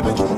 living.